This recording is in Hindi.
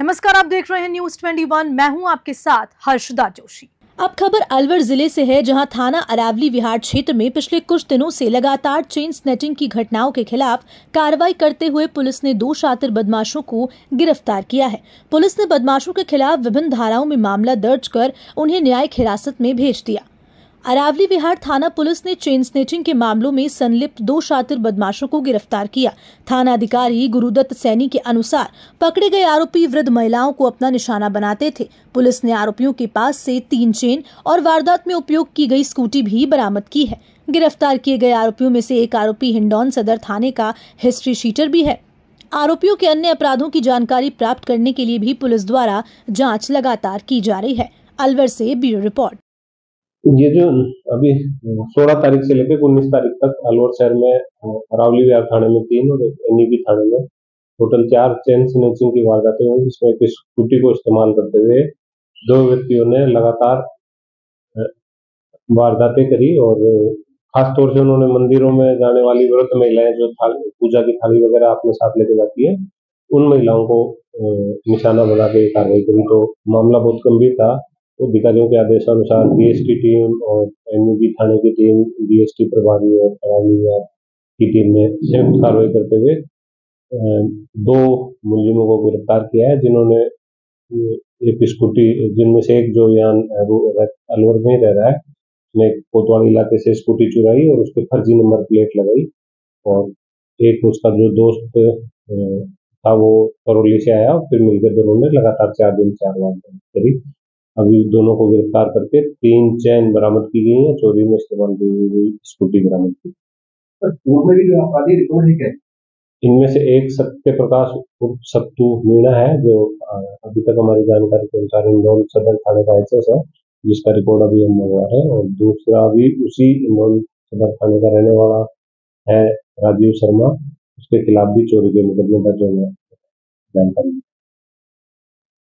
नमस्कार, आप देख रहे हैं न्यूज़ 21 मैं हूँ आपके साथ हर्षदा जोशी। अब खबर अलवर ज़िले से है, जहाँ थाना अरावली विहार क्षेत्र में पिछले कुछ दिनों से लगातार चेन स्नेचिंग की घटनाओं के खिलाफ कार्रवाई करते हुए पुलिस ने दो शातिर बदमाशों को गिरफ़्तार किया है। पुलिस ने बदमाशों के खिलाफ विभिन्न धाराओं में मामला दर्ज कर उन्हें न्यायिक हिरासत में भेज दिया। अरावली विहार थाना पुलिस ने चेन स्नेचिंग के मामलों में संलिप्त दो शातिर बदमाशों को गिरफ़्तार किया। थाना अधिकारी गुरुदत्त सैनी के अनुसार पकड़े गए आरोपी वृद्ध महिलाओं को अपना निशाना बनाते थे। पुलिस ने आरोपियों के पास से तीन चेन और वारदात में उपयोग की गई स्कूटी भी बरामद की है। गिरफ़्तार किए गए आरोपियों में से एक आरोपी हिंडौन सदर थाने का हिस्ट्री शीटर भी है। आरोपियों के अन्य अपराधों की जानकारी प्राप्त करने के लिए भी पुलिस द्वारा जाँच लगातार की जा रही है। अलवर से ब्यूरो रिपोर्ट। ये जो अभी सोलह तारीख से लेकर उन्नीस तारीख तक अलवर शहर में अरावली विहार थाने में तीन और एनईबी थाने में टोटल चार चेन स्नेचिंग की वारदातें हुई, जिसमें एक स्कूटी को इस्तेमाल करते हुए दो व्यक्तियों ने लगातार वारदातें करी और खास तौर से उन्होंने मंदिरों में जाने वाली वृद्ध महिलाएँ जो पूजा की थाली वगैरह अपने साथ लेके जाती है, उन महिलाओं को निशाना बना के कार्रवाई करी। तो मामला बहुत गंभीर था। अधिकारियों के आदेशानुसार बीएसटी टीम और एनयूबी थाने की टीम बीएसटी प्रभारी और करानी की टीम ने संयुक्त कार्रवाई करते हुए दो मुलजिमों को गिरफ़्तार किया है, जिन्होंने एक स्कूटी, जिनमें से एक जो यहाँ अलवर में रह रहा है, उसने कोतवाड़ी इलाके से स्कूटी चुराई और उसके फर्जी नंबर प्लेट लगाई और एक उसका जो दोस्त था वो करौली से आया और फिर मिलकर दोनों ने लगातार चार दिन चार बार करी अभी दोनों को गिरफ़्तार करके तीन चैन बरामद की गई है चोरी में इस्तेमाल की गई स्कूटी बरामद की। इनमें से एक सत्य प्रकाश उर्फ़ सत्तू मीणा है जो अभी तक हमारी जानकारी के अनुसार इंदौर सदर थाने का एच है जिसका रिकॉर्ड अभी हम मंगवा रहे हैं और दूसरा भी उसी इंदौर सदर थाने का रहने वाला है राजीव शर्मा उसके खिलाफ भी चोरी के मुकदमे दर्ज होने जानकारी।